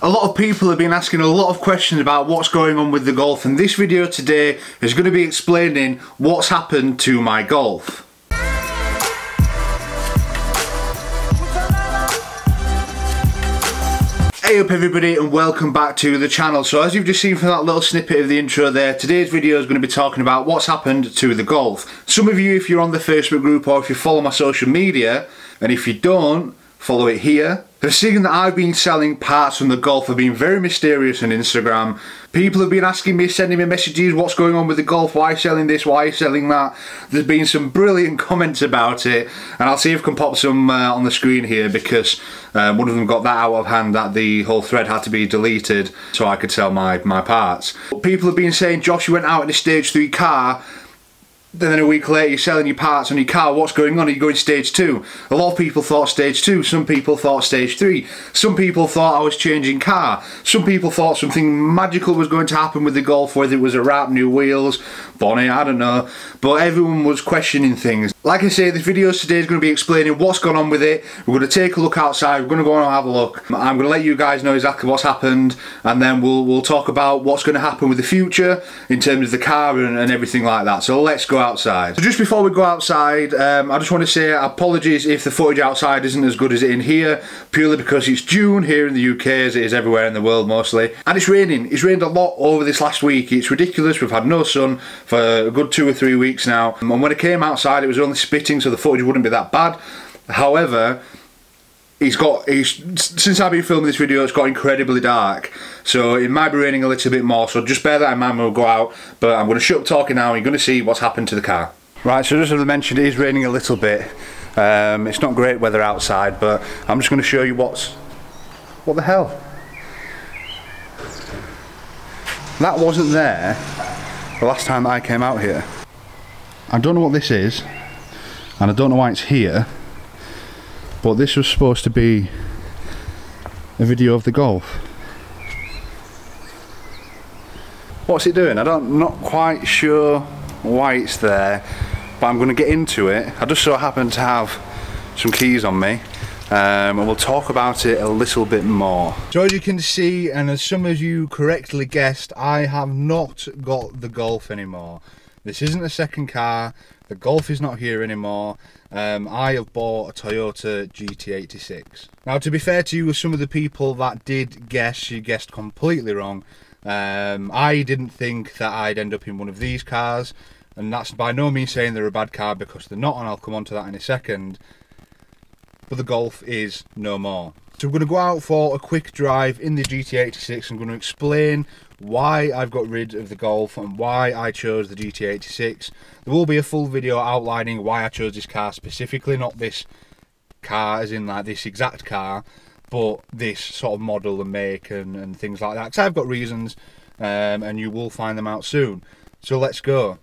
A lot of people have been asking a lot of questions about what's going on with the Golf and this video today is going to be explaining what's happened to my Golf. Hey up everybody and welcome back to the channel. So as you've just seen from that little snippet of the intro there, today's video is going to be talking about what's happened to the Golf. Some of you if you're on the Facebook group or if you follow my social media, and if you don't, follow it here the seeing that I've been selling parts from the Golf have been very mysterious on Instagram. People have been asking me, sending me messages, what's going on with the Golf, why selling this, why selling that. There's been some brilliant comments about it, and I'll see if I can pop some uh, on the screen here because uh, one of them got that out of hand that the whole thread had to be deleted so I could sell my, my parts. People have been saying, Josh, you went out in a stage 3 car then a week later you're selling your parts on your car, what's going on? Are you going stage two? A lot of people thought stage two, some people thought stage three, some people thought I was changing car, some people thought something magical was going to happen with the Golf, whether it was a wrap, new wheels, bonnet, I don't know, but everyone was questioning things. Like I say, this video today is going to be explaining what's gone on with it, we're going to take a look outside, we're going to go and have a look, I'm going to let you guys know exactly what's happened, and then we'll, we'll talk about what's going to happen with the future in terms of the car and, and everything like that. So let's go outside. So just before we go outside, um, I just want to say apologies if the footage outside isn't as good as it in here, purely because it's June here in the UK as it is everywhere in the world mostly. And it's raining. It's rained a lot over this last week. It's ridiculous. We've had no sun for a good two or three weeks now. And when it came outside, it was only spitting, so the footage wouldn't be that bad. However, he's got he's since I've been filming this video it's got incredibly dark. So it might be raining a little bit more so just bear that in mind when we go out. But I'm going to shut up talking now and you're going to see what's happened to the car. Right so just as I mentioned it is raining a little bit. Um, it's not great weather outside but I'm just going to show you what's what the hell? That wasn't there the last time I came out here. I don't know what this is and I don't know why it's here but this was supposed to be a video of the golf what's it doing I don't not quite sure why it's there but I'm going to get into it I just so happen to have some keys on me um, and we'll talk about it a little bit more. So as you can see and as some of you correctly guessed I have not got the Golf anymore. This isn't a second car, the Golf is not here anymore um, I have bought a Toyota GT86. Now to be fair to you, with some of the people that did guess, you guessed completely wrong. Um, I didn't think that I'd end up in one of these cars, and that's by no means saying they're a bad car because they're not, and I'll come on to that in a second. But the Golf is no more. So we're going to go out for a quick drive in the GT86. I'm going to explain why I've got rid of the Golf and why I chose the GT86. There will be a full video outlining why I chose this car specifically, not this car as in like this exact car, but this sort of model and make and, and things like that. Because I've got reasons um, and you will find them out soon. So let's go.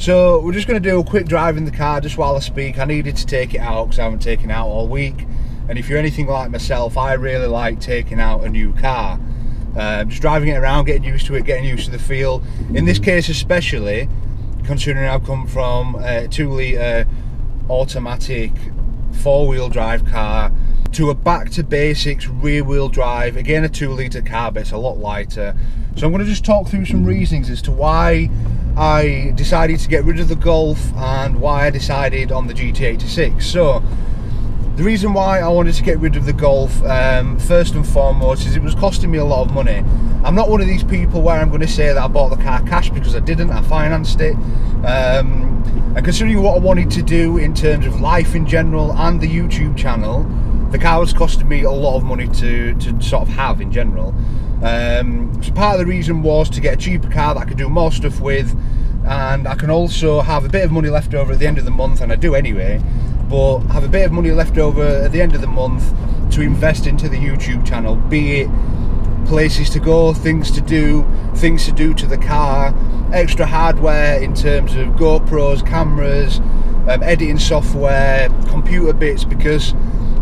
So we're just going to do a quick drive in the car just while I speak. I needed to take it out because I haven't taken out all week. And if you're anything like myself, I really like taking out a new car. Um, just driving it around, getting used to it, getting used to the feel. In this case especially, considering I've come from a 2 litre automatic four-wheel drive car to a back to basics rear wheel drive again a 2 litre car but it's a lot lighter so I'm going to just talk through some reasons as to why I decided to get rid of the Golf and why I decided on the GT86. So, the reason why I wanted to get rid of the Golf, um, first and foremost, is it was costing me a lot of money. I'm not one of these people where I'm going to say that I bought the car cash because I didn't, I financed it. Um, and considering what I wanted to do in terms of life in general and the YouTube channel, the car was costing me a lot of money to, to sort of have in general. Um, so part of the reason was to get a cheaper car that I could do more stuff with and I can also have a bit of money left over at the end of the month and I do anyway but have a bit of money left over at the end of the month to invest into the YouTube channel be it places to go, things to do, things to do to the car, extra hardware in terms of GoPros, cameras, um, editing software, computer bits because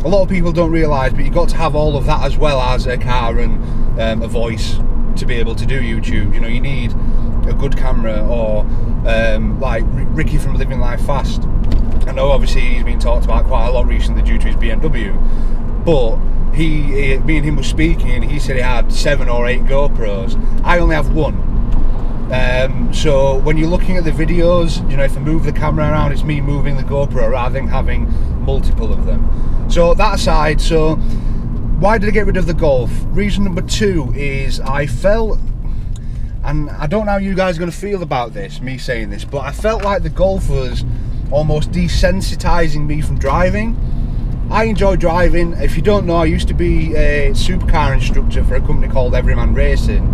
a lot of people don't realise but you've got to have all of that as well as a car and um, a voice to be able to do YouTube. You know, you need a good camera or um, like Ricky from Living Life Fast. I know obviously he's been talked about quite a lot recently due to his BMW, but he, he me and him were speaking and he said he had seven or eight GoPros. I only have one. Um, so when you're looking at the videos, you know, if I move the camera around, it's me moving the GoPro rather than having multiple of them. So that aside, so why did I get rid of the Golf? Reason number two is I felt, and I don't know how you guys are going to feel about this, me saying this, but I felt like the Golf was almost desensitizing me from driving. I enjoy driving. If you don't know, I used to be a supercar instructor for a company called Everyman Racing.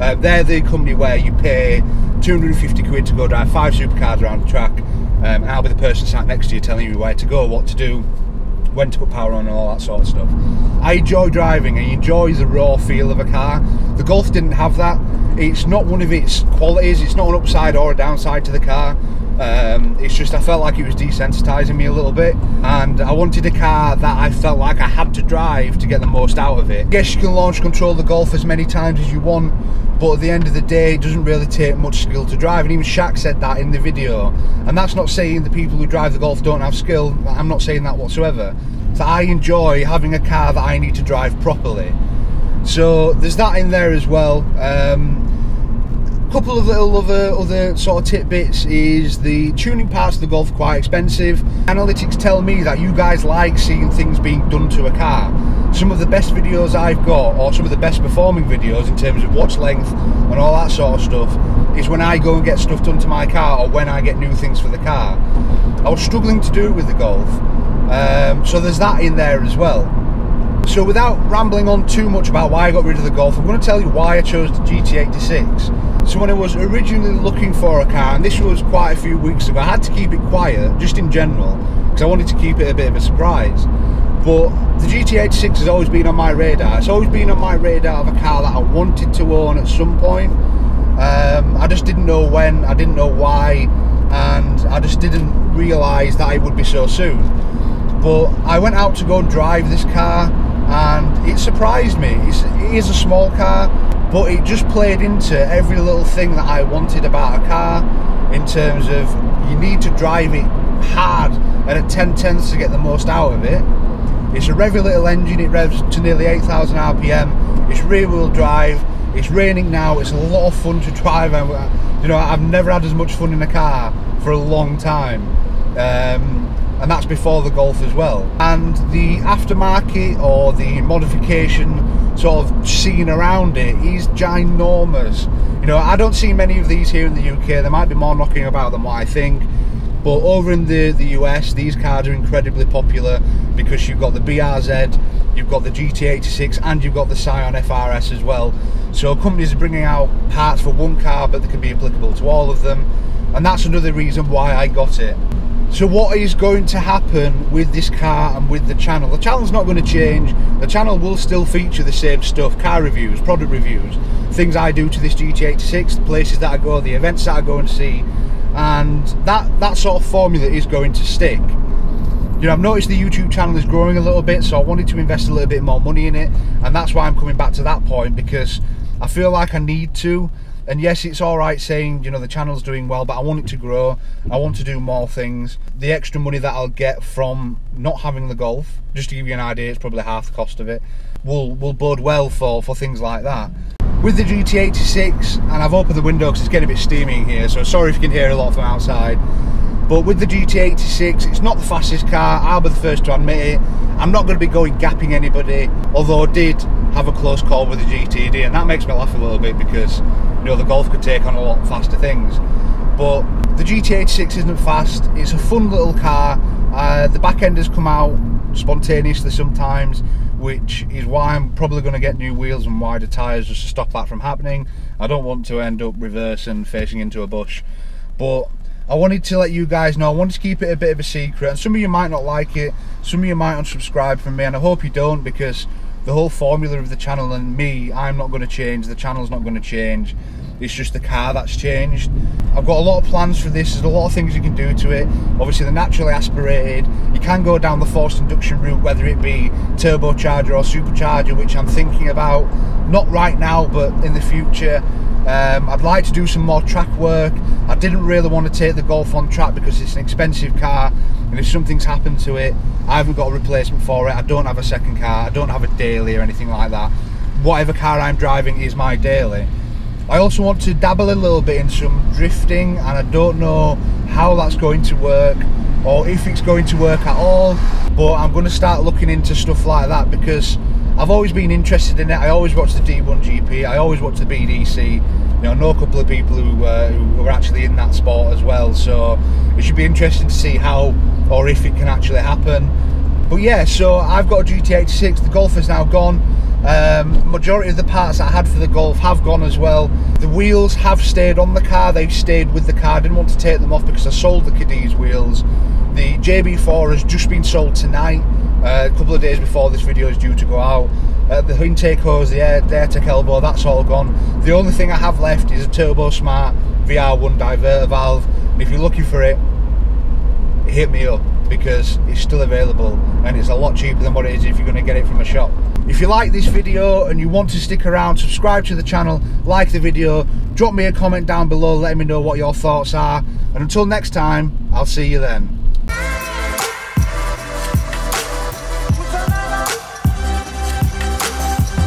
Uh, they're the company where you pay 250 quid to go drive five supercars around the track, um, I'll be the person sat next to you telling you where to go, what to do, when to put power on and all that sort of stuff. I enjoy driving, I enjoy the raw feel of a car. The Golf didn't have that. It's not one of its qualities, it's not an upside or a downside to the car. Um, it's just I felt like it was desensitizing me a little bit and I wanted a car that I felt like I had to drive to get the most out of it. I guess you can launch control the Golf as many times as you want but at the end of the day it doesn't really take much skill to drive and even Shaq said that in the video. And that's not saying the people who drive the Golf don't have skill I'm not saying that whatsoever. So I enjoy having a car that I need to drive properly. So there's that in there as well. Um, couple of little other other sort of tidbits is the tuning parts of the Golf quite expensive. Analytics tell me that you guys like seeing things being done to a car. Some of the best videos I've got, or some of the best performing videos in terms of watch length and all that sort of stuff, is when I go and get stuff done to my car or when I get new things for the car. I was struggling to do it with the Golf, um, so there's that in there as well. So without rambling on too much about why I got rid of the Golf, I'm going to tell you why I chose the GT86. So when I was originally looking for a car, and this was quite a few weeks ago, I had to keep it quiet, just in general, because I wanted to keep it a bit of a surprise. But the GT86 has always been on my radar. It's always been on my radar of a car that I wanted to own at some point. Um, I just didn't know when, I didn't know why, and I just didn't realise that it would be so soon. But I went out to go and drive this car, and it surprised me. It's, it is a small car, but it just played into every little thing that I wanted about a car in terms of you need to drive it hard and at 10 tenths to get the most out of it. It's a revy little engine, it revs to nearly 8,000 RPM, it's rear wheel drive, it's raining now, it's a lot of fun to drive. You know, I've never had as much fun in a car for a long time. Um, and that's before the Golf as well. And the aftermarket or the modification sort of scene around it is ginormous. You know, I don't see many of these here in the UK. There might be more knocking about than what I think. But over in the, the US, these cars are incredibly popular because you've got the BRZ, you've got the GT86, and you've got the Scion FRS as well. So companies are bringing out parts for one car, but they can be applicable to all of them. And that's another reason why I got it. So what is going to happen with this car and with the channel? The channel's not going to change. The channel will still feature the same stuff, car reviews, product reviews, things I do to this GT86, the places that I go, the events that I go and see, and that, that sort of formula is going to stick. You know, I've noticed the YouTube channel is growing a little bit, so I wanted to invest a little bit more money in it, and that's why I'm coming back to that point, because I feel like I need to and yes it's all right saying you know the channel's doing well but i want it to grow. I want to do more things. The extra money that i'll get from not having the golf just to give you an idea it's probably half the cost of it will will bode well for for things like that. With the GT86 and I've opened the window because it's getting a bit steamy in here so sorry if you can hear a lot from outside. But with the GT86 it's not the fastest car. I'll be the first to admit it. I'm not going to be going gapping anybody although I did have a close call with the GTD and that makes me laugh a little bit because you know the Golf could take on a lot faster things. But the GT86 isn't fast. It's a fun little car. Uh, the back end has come out spontaneously sometimes which is why I'm probably going to get new wheels and wider tyres just to stop that from happening. I don't want to end up reversing and facing into a bush. But I wanted to let you guys know, I wanted to keep it a bit of a secret and some of you might not like it, some of you might unsubscribe from me and I hope you don't because the whole formula of the channel and me, I'm not going to change, the channel's not going to change. It's just the car that's changed. I've got a lot of plans for this, there's a lot of things you can do to it. Obviously they're naturally aspirated. You can go down the forced induction route, whether it be turbocharger or supercharger, which I'm thinking about. Not right now, but in the future. Um, I'd like to do some more track work. I didn't really want to take the Golf on track because it's an expensive car and if something's happened to it, I haven't got a replacement for it. I don't have a second car. I don't have a daily or anything like that. Whatever car I'm driving is my daily. I also want to dabble a little bit in some drifting and I don't know how that's going to work or if it's going to work at all but I'm going to start looking into stuff like that because I've always been interested in it. I always watch the D1 GP. I always watch the BDC. You know, I know a couple of people who, uh, who are actually in that sport as well. So it should be interesting to see how or if it can actually happen. But yeah, so I've got a GT86. The Golf is now gone. Um, majority of the parts I had for the Golf have gone as well. The wheels have stayed on the car. They've stayed with the car. I didn't want to take them off because I sold the Cadiz wheels. The JB4 has just been sold tonight. Uh, a couple of days before this video is due to go out. Uh, the intake hose, the, air, the elbow, that's all gone. The only thing I have left is a Turbosmart VR1 diverter valve. And if you're looking for it, hit me up because it's still available and it's a lot cheaper than what it is if you're going to get it from a shop. If you like this video and you want to stick around, subscribe to the channel, like the video, drop me a comment down below letting me know what your thoughts are. And until next time, I'll see you then.